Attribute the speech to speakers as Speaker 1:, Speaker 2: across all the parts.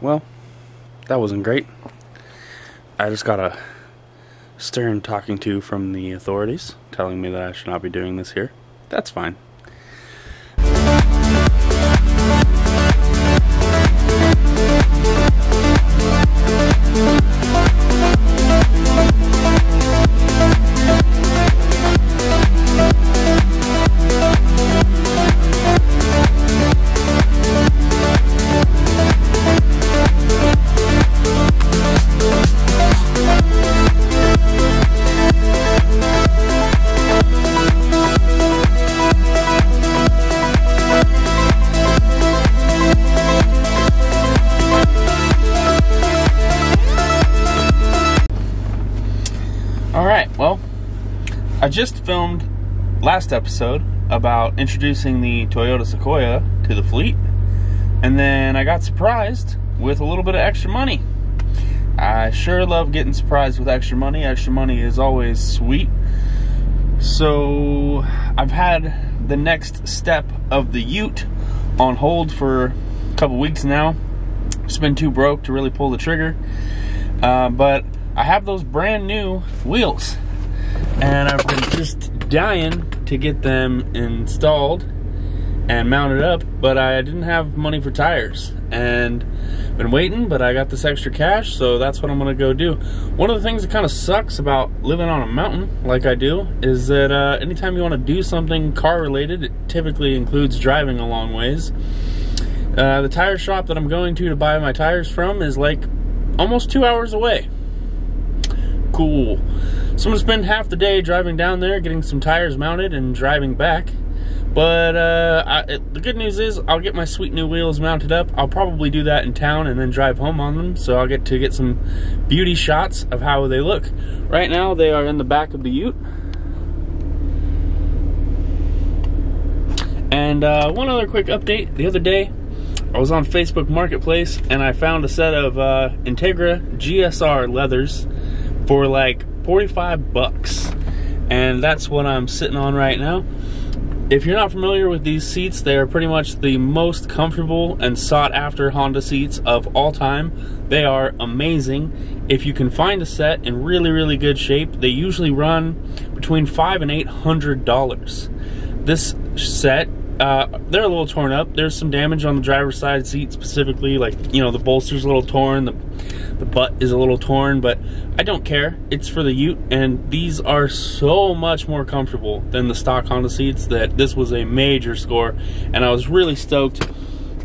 Speaker 1: well, that wasn't great. I just got a stern talking to from the authorities telling me that I should not be doing this here. That's fine. Just filmed last episode about introducing the Toyota Sequoia to the fleet, and then I got surprised with a little bit of extra money. I sure love getting surprised with extra money. Extra money is always sweet. So, I've had the next step of the Ute on hold for a couple weeks now. Just been too broke to really pull the trigger. Uh, but I have those brand new wheels, and I've been just dying to get them installed and mounted up, but I didn't have money for tires, and been waiting, but I got this extra cash, so that's what I'm gonna go do. One of the things that kind of sucks about living on a mountain like I do is that uh, anytime you want to do something car related, it typically includes driving a long ways. Uh, the tire shop that I'm going to to buy my tires from is like almost two hours away cool. So I'm gonna spend half the day driving down there, getting some tires mounted, and driving back. But uh, I, it, the good news is I'll get my sweet new wheels mounted up. I'll probably do that in town and then drive home on them. So I'll get to get some beauty shots of how they look. Right now they are in the back of the Ute. And uh, one other quick update. The other day, I was on Facebook Marketplace and I found a set of uh, Integra GSR leathers for like 45 bucks. And that's what I'm sitting on right now. If you're not familiar with these seats, they are pretty much the most comfortable and sought after Honda seats of all time. They are amazing. If you can find a set in really, really good shape, they usually run between five and eight hundred dollars. This set uh, they're a little torn up. There's some damage on the driver's side seat specifically, like you know the bolster's a little torn, the the butt is a little torn, but I don't care. It's for the Ute, and these are so much more comfortable than the stock Honda seats that this was a major score, and I was really stoked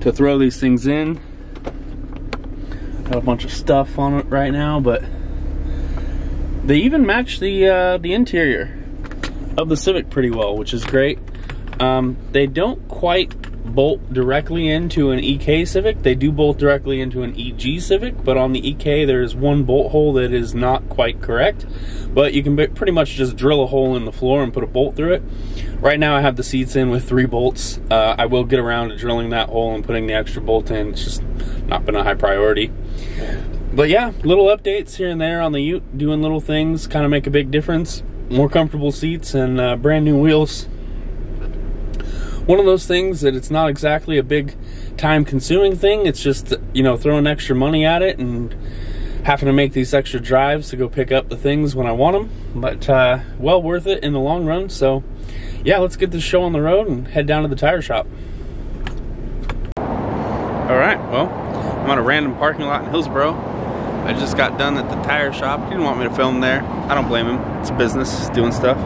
Speaker 1: to throw these things in. Got a bunch of stuff on it right now, but they even match the uh, the interior of the Civic pretty well, which is great. Um, they don't quite bolt directly into an EK Civic. They do bolt directly into an EG Civic, but on the EK there's one bolt hole that is not quite correct. But you can pretty much just drill a hole in the floor and put a bolt through it. Right now I have the seats in with three bolts. Uh, I will get around to drilling that hole and putting the extra bolt in. It's just not been a high priority. But yeah, little updates here and there on the Ute, doing little things, kind of make a big difference. More comfortable seats and uh, brand new wheels one of those things that it's not exactly a big time consuming thing. It's just, you know, throwing extra money at it and having to make these extra drives to go pick up the things when I want them. But uh, well worth it in the long run. So, yeah, let's get this show on the road and head down to the tire shop. All right, well, I'm on a random parking lot in Hillsboro. I just got done at the tire shop. He didn't want me to film there. I don't blame him. It's business, doing stuff.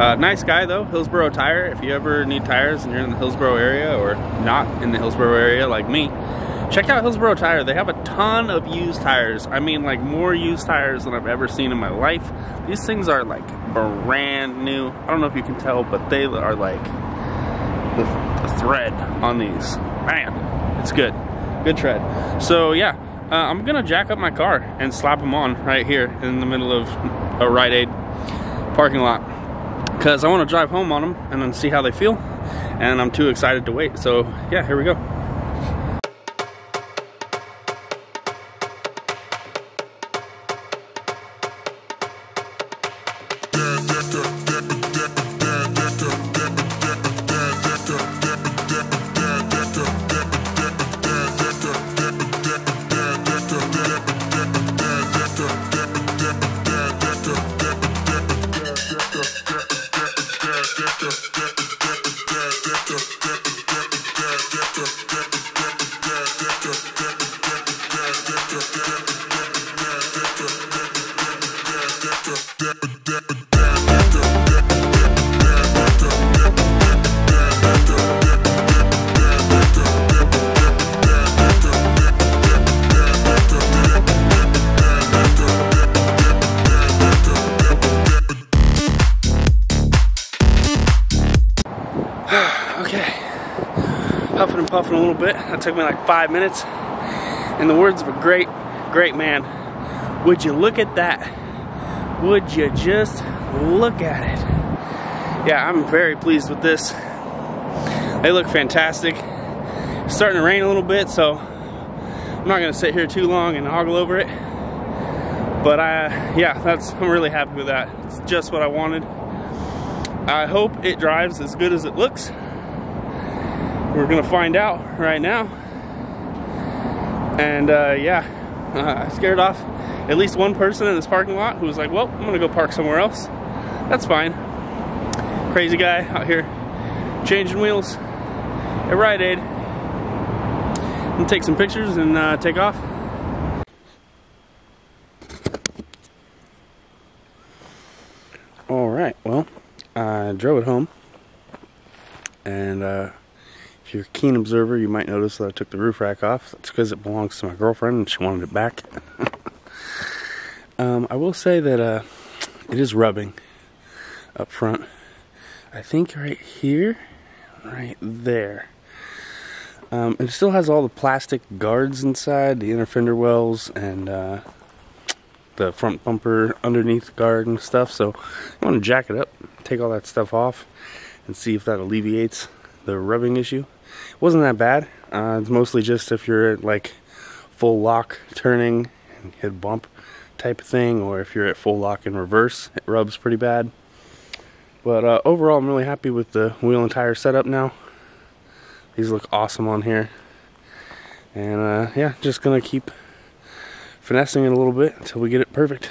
Speaker 1: Uh, nice guy though, Hillsboro Tire. If you ever need tires and you're in the Hillsboro area or not in the Hillsboro area like me, check out Hillsboro Tire. They have a ton of used tires. I mean like more used tires than I've ever seen in my life. These things are like brand new. I don't know if you can tell, but they are like the, the thread on these. Man, it's good. Good tread. So yeah, uh, I'm gonna jack up my car and slap them on right here in the middle of a Rite Aid parking lot because I want to drive home on them and then see how they feel and I'm too excited to wait. So yeah here we go bit. That took me like five minutes. In the words of a great, great man, would you look at that? Would you just look at it? Yeah, I'm very pleased with this. They look fantastic. It's starting to rain a little bit, so I'm not gonna sit here too long and ogle over it. But I, yeah, that's I'm really happy with that. It's just what I wanted. I hope it drives as good as it looks. We're gonna find out right now. And uh, yeah, uh, I scared off at least one person in this parking lot who was like, well, I'm gonna go park somewhere else. That's fine. Crazy guy out here changing wheels at Rite Aid. I'm gonna take some pictures and uh, take off. All right, well, I drove it home and uh, if you're a keen observer, you might notice that I took the roof rack off. That's because it belongs to my girlfriend and she wanted it back. um, I will say that uh, it is rubbing up front. I think right here, right there. Um, it still has all the plastic guards inside, the inner fender wells, and uh, the front bumper underneath guard and stuff. So I want to jack it up, take all that stuff off, and see if that alleviates the rubbing issue. It wasn't that bad. Uh, it's mostly just if you're at like full lock turning and hit bump type of thing, or if you're at full lock in reverse, it rubs pretty bad. But uh, overall, I'm really happy with the wheel and tire setup now. These look awesome on here. And uh, yeah, just gonna keep finessing it a little bit until we get it perfect.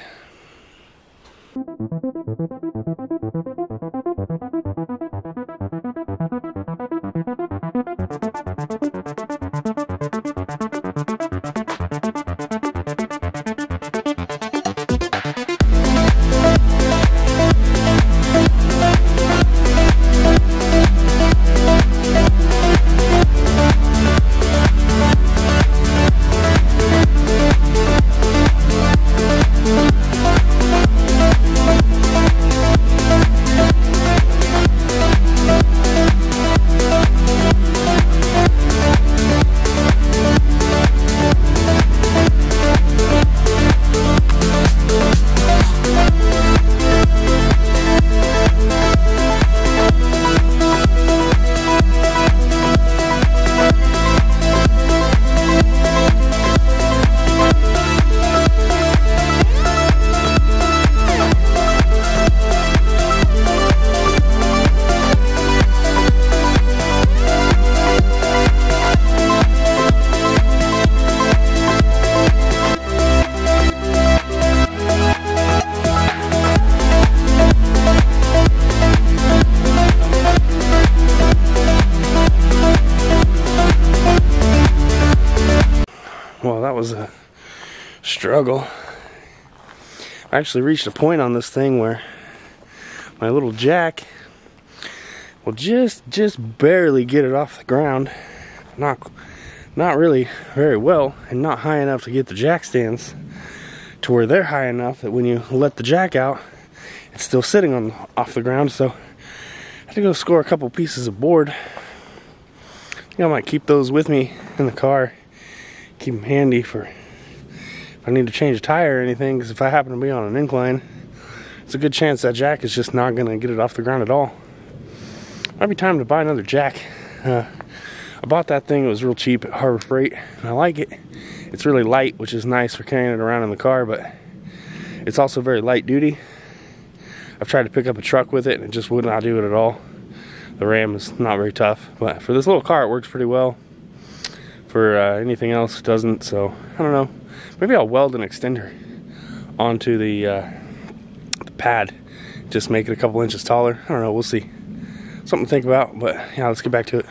Speaker 1: Struggle. I actually reached a point on this thing where my little jack will just just barely get it off the ground. Not not really very well and not high enough to get the jack stands to where they're high enough that when you let the jack out it's still sitting on off the ground so I had to go score a couple pieces of board. I think I might keep those with me in the car keep them handy for if I need to change a tire or anything because if I happen to be on an incline it's a good chance that jack is just not gonna get it off the ground at all. Might be time to buy another jack. Uh, I bought that thing. It was real cheap at Harbor Freight and I like it. It's really light which is nice for carrying it around in the car but it's also very light duty. I've tried to pick up a truck with it and it just would not do it at all. The ram is not very tough but for this little car it works pretty well. For uh, anything else it doesn't so I don't know maybe I'll weld an extender onto the, uh, the pad. Just make it a couple inches taller. I don't know. We'll see. Something to think about but yeah let's get back to it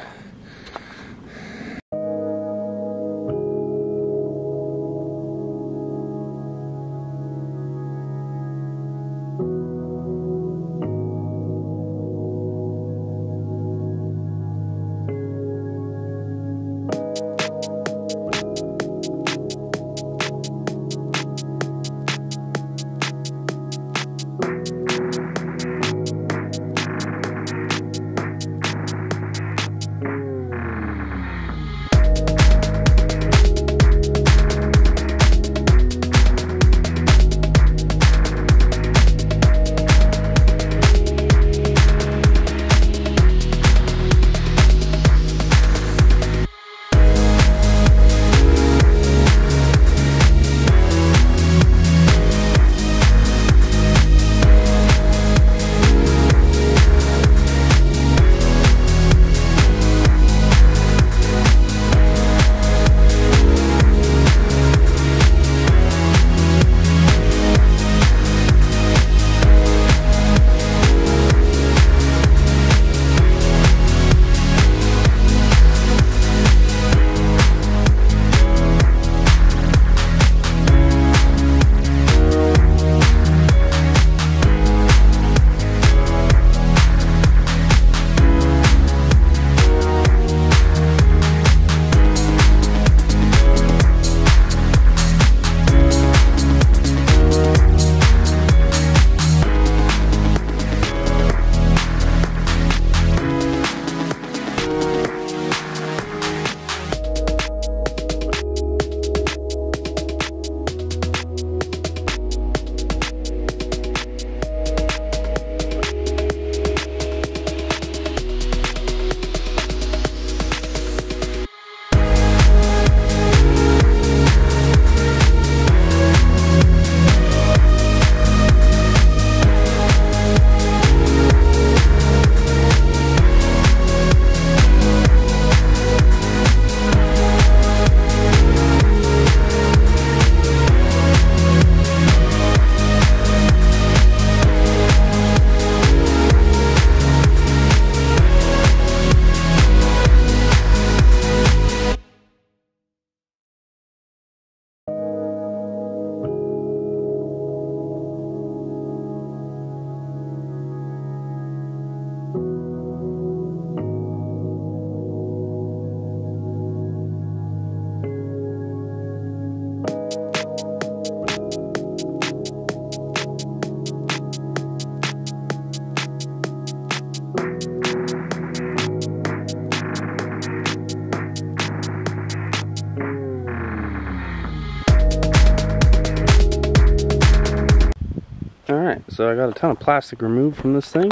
Speaker 1: so I got a ton of plastic removed from this thing.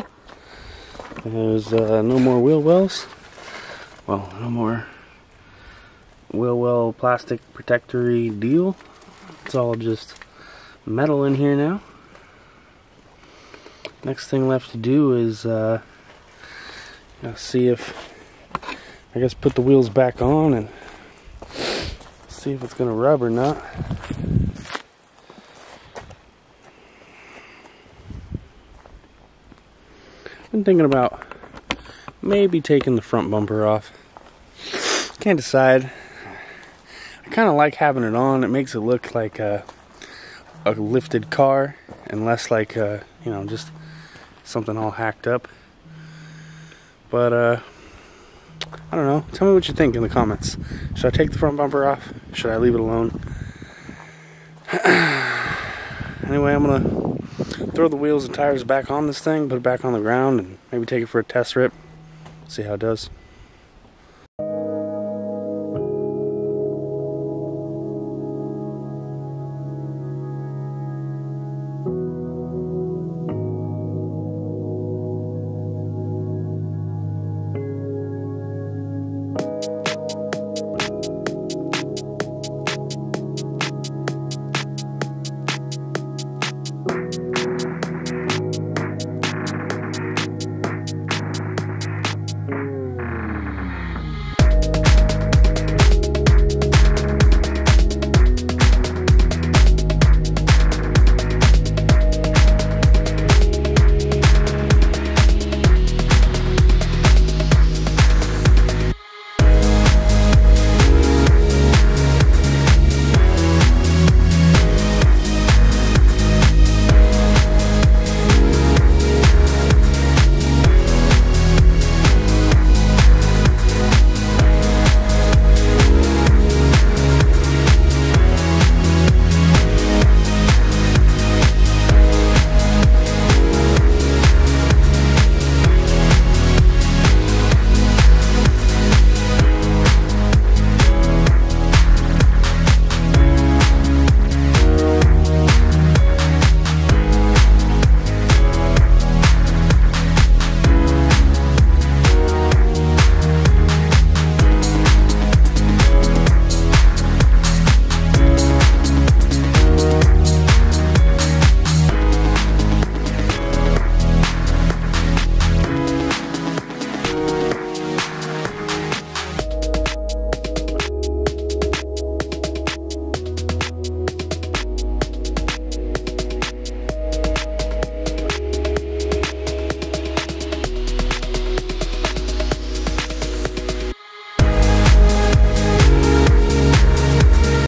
Speaker 1: There's uh, no more wheel wells. Well, no more wheel well plastic protectory deal. It's all just metal in here now. Next thing left to do is uh, see if I guess put the wheels back on and see if it's gonna rub or not. Been thinking about maybe taking the front bumper off. Can't decide. I kind of like having it on. It makes it look like a, a lifted car and less like a, you know, just something all hacked up. But uh, I don't know. Tell me what you think in the comments. Should I take the front bumper off? Should I leave it alone? anyway, I'm gonna throw the wheels and tires back on this thing, put it back on the ground, and maybe take it for a test rip. See how it does.